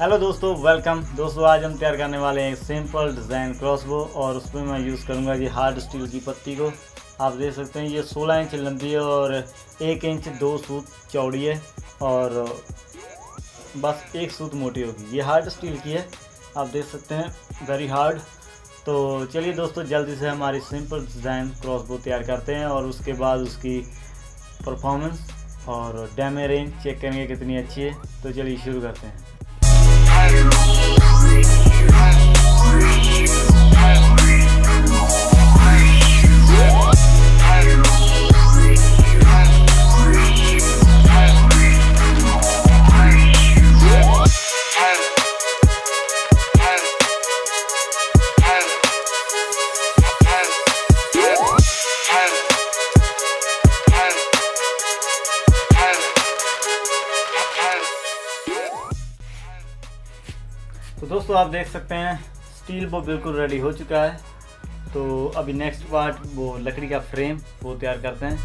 Hello दोस्तों welcome दोस्तों, आज हम तैयार करने वाले हैं सिंपल डिज़ाइन क्रॉसबो और उसमें मैं यूज़ करूँगा ये हार्ड स्टील की पत्ती को। आप देख सकते हैं, ये 16 इंच लंबी है और एक इंच दो सूत चौड़ी है और बस एक सूत मोटी होगी। ये हार्ड स्टील की है। आप देख सकते हैं वेरी हार्ड तो चलिए दोस्तों, जल्दी से हमारी सिंपल डिज़ाइन क्रॉसबो तैयार करते हैं और उसके बाद उसकी परफॉर्मेंस और डैमे रेंज चेक करेंगे कितनी अच्छी है। तो चलिए शुरू करते हैं। दोस्तों, आप देख सकते हैं स्टील वो बिल्कुल रेडी हो चुका है। तो अभी नेक्स्ट पार्ट वो लकड़ी का फ्रेम वो तैयार करते हैं।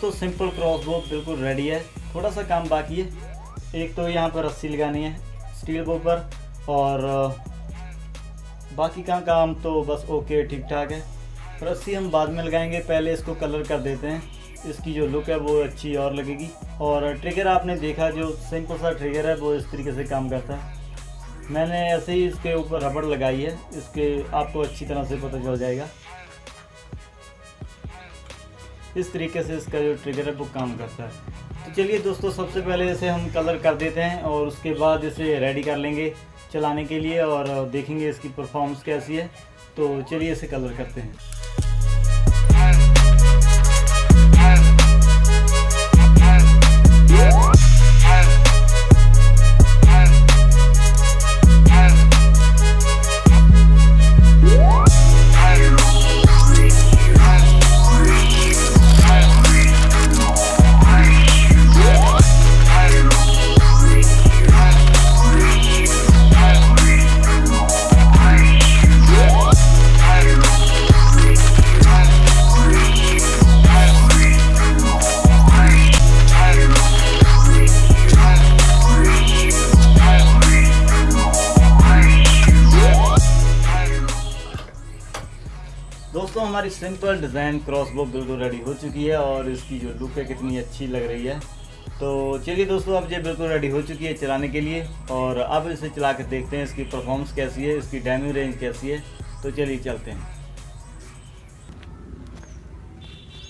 दोस्तों सिंपल क्रॉस बो बिल्कुल रेडी है। थोड़ा सा काम बाकी है। एक तो यहाँ पर रस्सी लगानी है स्टील बो पर, और बाकी का काम तो बस ओके ठीक ठाक है। रस्सी हम बाद में लगाएँगे, पहले इसको कलर कर देते हैं। इसकी जो लुक है, वो अच्छी और लगेगी। और ट्रिगर आपने देखा, जो सिंपल सा ट्रिगर है, वो इस तरीके से काम करता है। मैंने ऐसे ही इसके ऊपर रबड़ लगाई है। इसके आपको अच्छी तरह से पता चल जाएगा। इस तरीके से इसका जो ट्रिगर है, वो काम करता है। तो चलिए दोस्तों, सबसे पहले इसे हम कलर कर देते हैं और उसके बाद इसे रेडी कर लेंगे चलाने के लिए और देखेंगे इसकी परफॉर्मेंस कैसी है। तो चलिए इसे कलर करते हैं। हमारी सिंपल डिज़ाइन क्रॉसबो बिल्कुल रेडी हो चुकी है और इसकी जो लुक है कितनी अच्छी लग रही है। तो चलिए दोस्तों, अब ये बिल्कुल रेडी हो चुकी है चलाने के लिए और अब इसे चला कर देखते हैं इसकी परफॉर्मेंस कैसी है, इसकी डैमिंग रेंज कैसी है। तो चलिए चलते हैं।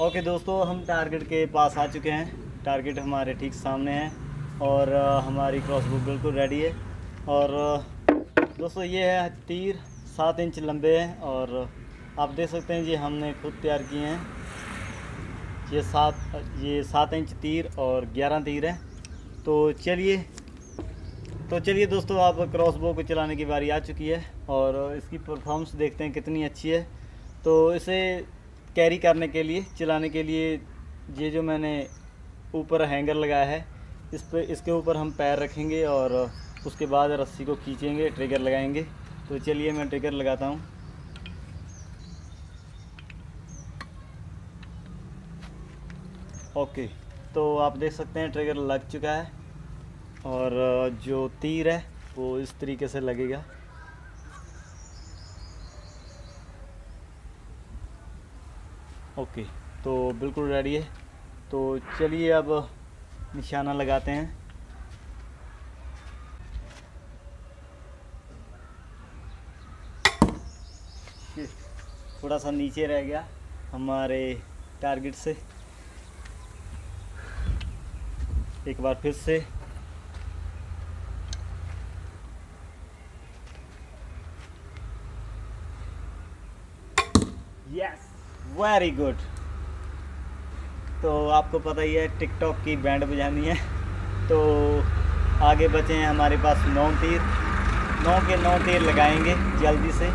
ओके दोस्तों, हम टारगेट के पास आ चुके हैं। टारगेट हमारे ठीक सामने है और हमारी क्रॉसबुक बिल्कुल रेडी है। और दोस्तों, ये है तीर, सात इंच लंबे हैं और आप देख सकते हैं जी हमने खुद तैयार किए हैं। ये सात ये सात इंच तीर और ग्यारह तीर है। तो चलिए तो चलिए दोस्तों, आप क्रॉसबो को चलाने की बारी आ चुकी है और इसकी परफॉर्मेंस देखते हैं कितनी अच्छी है। तो इसे कैरी करने के लिए, चलाने के लिए ये जो मैंने ऊपर हैंगर लगाया है, इस पर इसके ऊपर हम पैर रखेंगे और उसके बाद रस्सी को खींचेंगे ट्रिगर लगाएँगे। तो चलिए मैं ट्रिगर लगाता हूँ। ओके तो आप देख सकते हैं ट्रिगर लग चुका है और जो तीर है, वो इस तरीके से लगेगा। ओके तो बिल्कुल रेडी है। तो चलिए अब निशाना लगाते हैं। थोड़ा सा नीचे रह गया हमारे टारगेट से। एक बार फिर से। यस वेरी गुड तो आपको पता ही है टिकटॉक की बैंड बजानी है। तो आगे बचे हैं हमारे पास नौ तीर। नौ के नौ तीर लगाएँगे जल्दी से।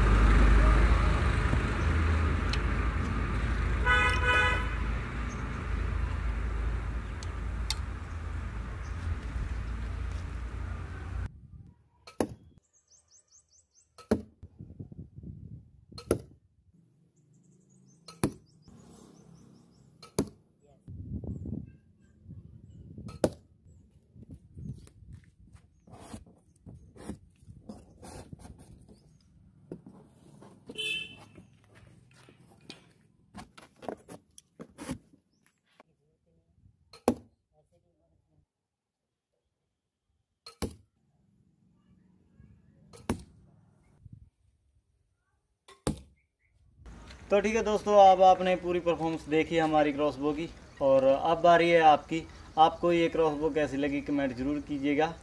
तो ठीक है दोस्तों अब आपने पूरी परफॉर्मेंस देखी हमारी क्रॉसबो की और अब बारी है आपकी आपको ये क्रॉसबो कैसी लगी कमेंट ज़रूर कीजिएगा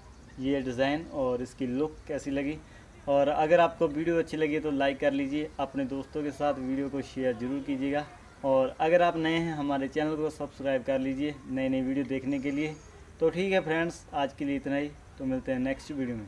ये डिज़ाइन और इसकी लुक कैसी लगी और अगर आपको वीडियो अच्छी लगी तो लाइक कर लीजिए अपने दोस्तों के साथ वीडियो को शेयर ज़रूर कीजिएगा और अगर आप नए हैं हमारे चैनल को सब्सक्राइब कर लीजिए नई नई वीडियो देखने के लिए तो ठीक है फ्रेंड्स आज के लिए इतना ही तो मिलते हैं नेक्स्ट वीडियो में